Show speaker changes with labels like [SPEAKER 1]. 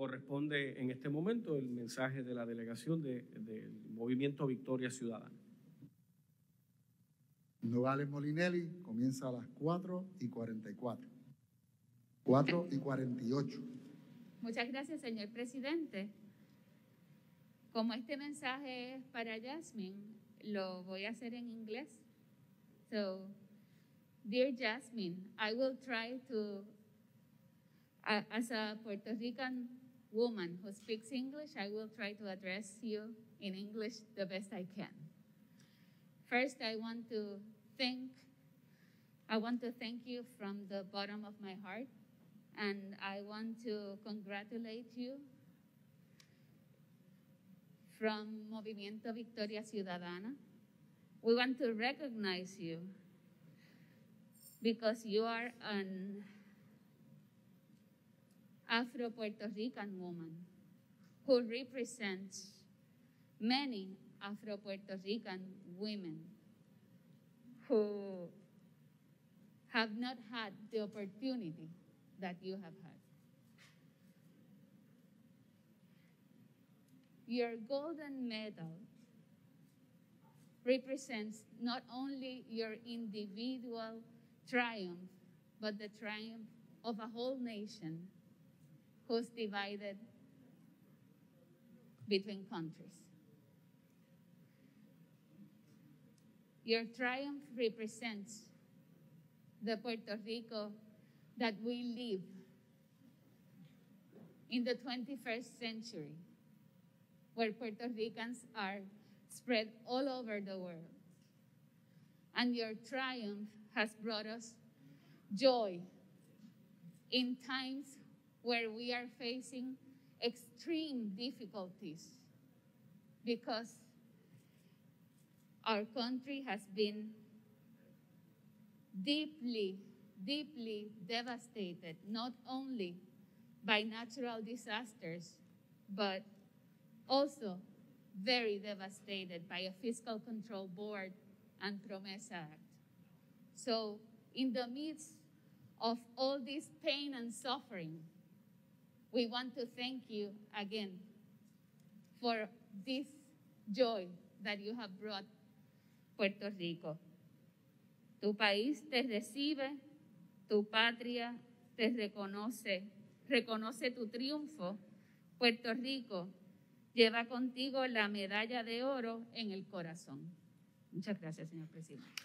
[SPEAKER 1] corresponde en este momento el mensaje de la delegación de- del Movimiento Victoria Ciudadana.
[SPEAKER 2] Nogales Molinelli comienza a las 4 y 44. 4 y 48.
[SPEAKER 3] Muchas gracias, señor presidente. Como este mensaje es para Jasmine, lo voy a hacer en inglés. So, dear Jasmine, I will try to, as a Puerto Rican woman who speaks English, I will try to address you in English the best I can. First, I want to thank, I want to thank you from the bottom of my heart and I want to congratulate you from Movimiento Victoria Ciudadana. We want to recognize you because you are an Afro Puerto Rican woman who represents many Afro Puerto Rican women who have not had the opportunity that you have had. Your golden medal represents not only your individual triumph, but the triumph of a whole nation who's divided between countries. Your triumph represents the Puerto Rico that we live in the 21st century, where Puerto Ricans are spread all over the world. And your triumph has brought us joy in times where we are facing extreme difficulties because our country has been deeply, deeply devastated, not only by natural disasters, but also very devastated by a fiscal control board and Promesa Act. So, in the midst of all this pain and suffering, we want to thank you again for this joy that you have brought Puerto Rico. Tu país te recibe, tu patria te reconoce, reconoce tu triunfo. Puerto Rico lleva contigo la medalla de oro en el corazón. Muchas gracias, señor presidente.